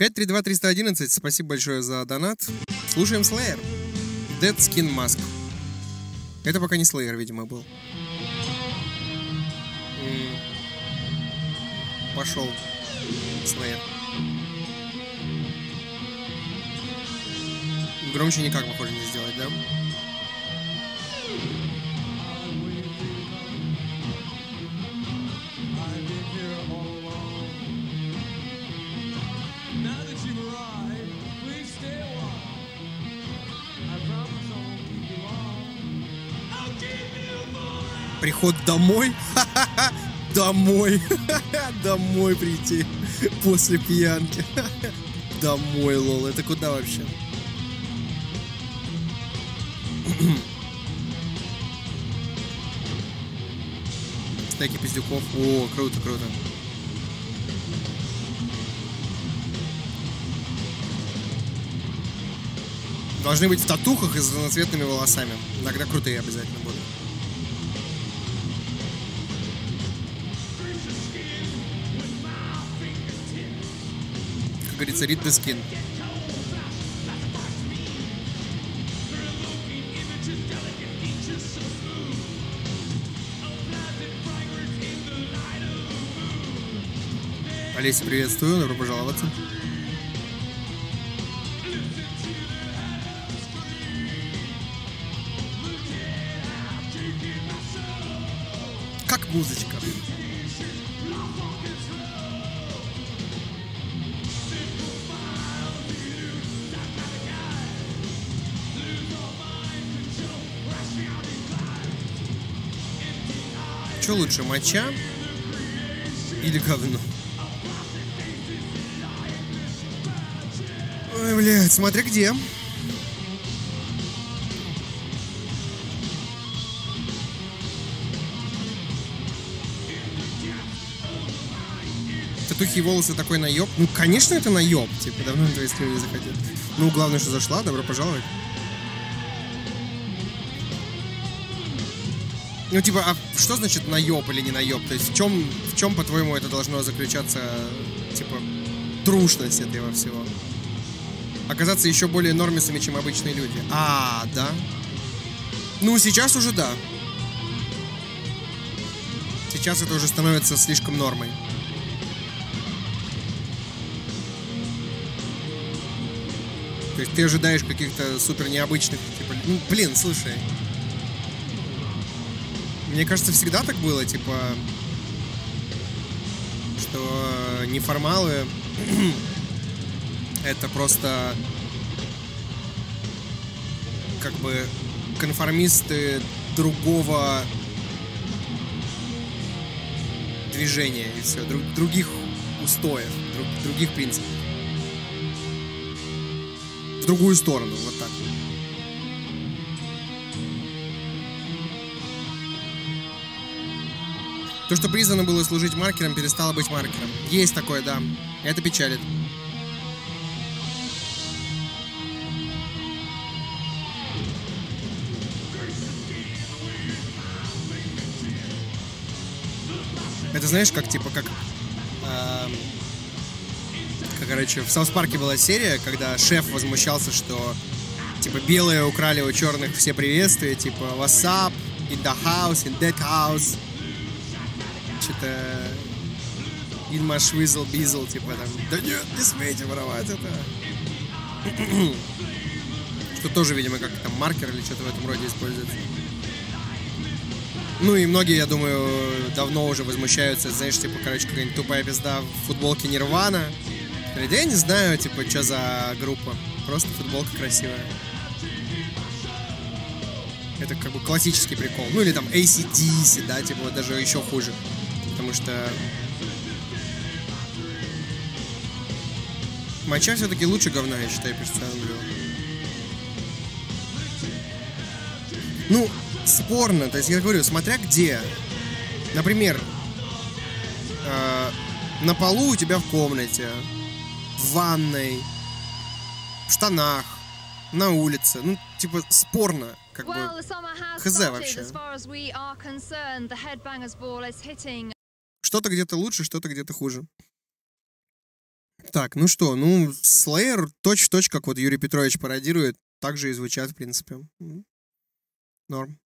532-311, спасибо большое за донат. Слушаем Slayer. Dead Skin Mask. Это пока не Slayer, видимо, был. Пошел. Slayer. Громче никак, похоже, не сделать, да? Приход домой? Домой. Домой прийти. После пьянки. Домой, лол. Это куда вообще? Стеки пиздюков. О, круто, круто. Должны быть в татухах и с разноцветными волосами. Иногда крутые обязательно будут. Как говорится, read the. Олеся, приветствую, добро пожаловаться. Как музычка. Что лучше, моча или говно? Ой, блядь, смотри где. Татухи волосы такой наеб. Ну, конечно, это наеб. Типа, давно стримы не заходил. Ну, главное, что зашла. Добро пожаловать. Ну, типа, а что значит наеб или не наеб? То есть в чем, в чем по-твоему, это должно заключаться, типа, трушность этого всего? Оказаться еще более нормисами, чем обычные люди. А, да? Ну, сейчас уже да. Сейчас это уже становится слишком нормой. То есть ты ожидаешь каких-то супер необычных, типа, ну, блин, слушай. Мне кажется, всегда так было, типа, что неформалы это просто как бы конформисты другого движения и все, других устоев, друг- других принципов. В другую сторону, вот так. То, что призвано было служить маркером, перестало быть маркером. Есть такое, да. Это печалит. Это знаешь, как типа как, эм, как короче в Саус Парке была серия, когда шеф возмущался, что типа белые украли у черных все приветствия, типа what's up, in the house, in that house, что-то in my швизл, бизл, типа там, да нет, не смейте воровать это. Что тоже, видимо, как там маркер или что-то в этом роде используется. Ну и многие, я думаю, давно уже возмущаются, знаешь, типа, короче, какая-нибудь тупая пизда в футболке Нирвана. Говорит, я не знаю, типа, что за группа. Просто футболка красивая. Это как бы классический прикол. Ну или там ACDC, да, типа, вот даже еще хуже. Потому что Моча все-таки лучше говна, я считаю, персонально. Ну, спорно. То есть я говорю, смотря где. Например, э, на полу у тебя в комнате, в ванной, в штанах, на улице. Ну, типа, спорно. Как бы. хз вообще. Что-то где-то лучше, что-то где-то хуже. Так, ну что, ну, Slayer точь-в-точь, как вот Юрий Петрович пародирует, так же и звучат, в принципе. Норм.